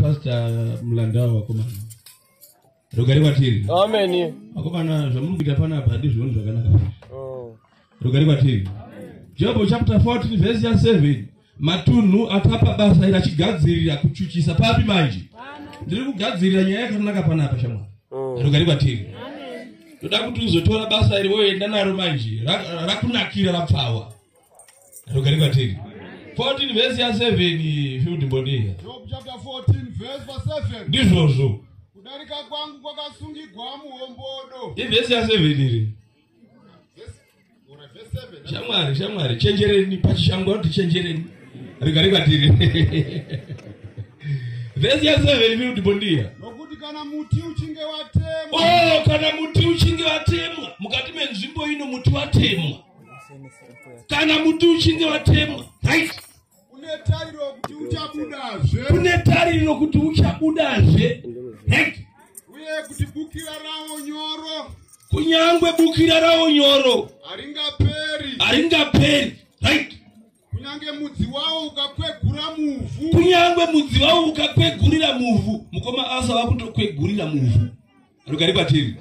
pasta mlandao wakomana rugari kwatiri Amen. wakomana zvamurikuita handi handizvioni zvakanaka Oh. rugari kwatiri jobho chapter 14 vhesi ya7 matunhu atapa basa iri achigadzirira kuchuchisa papi manje ndiri kugadzirira nyaya yakanaka panapa shamwari Oh. rugari kwatiri toda kuti uzotora basa iri woenda naro manje rakunakira rapfawa rugari kwatiri 14 vhesi ya7 field mboniya Job chapter 14 verse verse 7. ndizvozvo Kudarika kwangu kwakasungigwa muhombodo. ivhesi ya7 iri. Verse verse 7. shamwari shamwari chenjereni pachishangu kuti chenjereni. Rigari kwatiri vhesi ya7 field mboniya Nokuti kana muti uchinge watemwa oh kana muti uchinge watemwa mukati menzvimbo ino muti watemwa kana muti uchinge watemwa right une tariro kuti uchabudazve. Kune tariro kuti uchabudazve. Right uye kuti bukira rawo nyoro. Kunyangwe bukira rawo nyoro. Haringaperi. Haringaperi. Right kunyange mudzi wawo ukakwegura muvhu kunyangwe mudzi wavo ukakwegurira muvhu mukoma asa vakutokwegurira muvhu rugari kwatiri.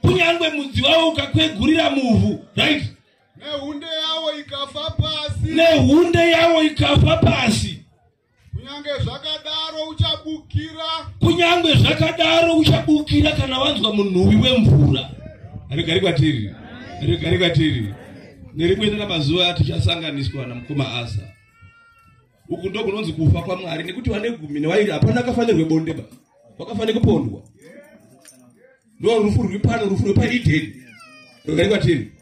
Kunyangwe mudzi wavo ukakwegurira muvhu right nehunde yawo ikafa pasi. Nehunde yavo ikafa pasi. Kunyange zvakadaro uchabukira. Kunyangwe zvakadaro uchabukira kana wanzwa munhuwi wemvura. Rigari kwatiri. Rigari kwatiri. Nerimweni ramazuva atichasanganiswa namukoma asa. Uku ndo kunonzi kufa kwamwari nekuti vane gumi nevairi hapana akafanirwe bonde ba. Vakafanira kupondwa. Ndo rufu rwuri pano rufu rwepaidheni rigari kwatiri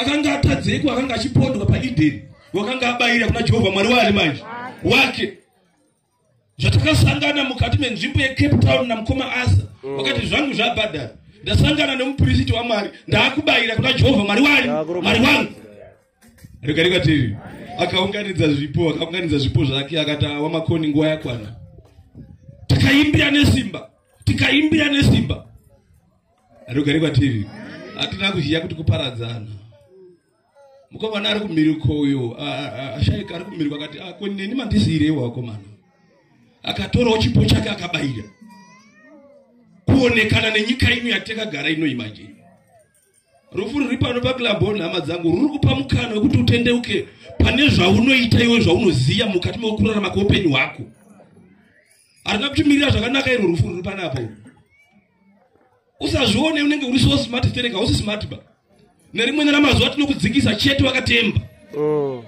akanga atadzeko akanga achipondwa paidheni wakanga abayira kuna jehovha mwari waari manje wake. Zvatakasangana mukati menzvimbo yecape town namukoma asa. Wakati zvangu zvabhadhara ndasangana nemuprista wamwari ndaakubayira kuna jehovha mwari wari mwari wangu. Regarika tiri akaunganidza zvipo akaunganidza zvipo zvake akati wamakoni nguva yakwana. Tikaimbira nesimba tikaimbira nesimba. Regarika tiri hatina kuziva kuti kuparadzana mukomana ari kumhiri koyo ashaika ari kumhiri kwakati koni neni mandisiyirewo wakomana akatorawo chipo chake akabayira kuonekana nenyika ino yatakagara ino imanje. Rufu ruri pano paklamboni hama dzangu ruri kupa mukana wekuti utendeuke. Pane zvaunoita iwe zvaunoziya mukati mekurarama kweupenyu hwako. Harina kutimirira zvakanaka iro rufu ruri panapo usazvione unenge uri so smart tereka hausi smart ba nerimweni ramazuva tinokudzingisa chete wakatemba. Mm.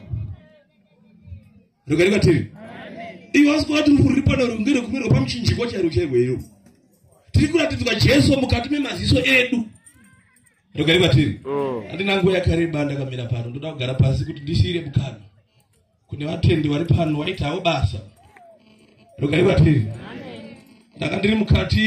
regarika tiri iwe wasikuva kuti rufu riri pano ngerekumirwa pamuchinjiko chairo chairwo iro. Tiri kuratidzwa jesu mukati memaziso edu. Regarika tiri Mm. handina nguva yakareba ndakamira pano ndoda kugara pasi kuti ndisiyire mukana kune vatendi vari pano vaitawo basa. Regarika tiri ndanga ndiri mukati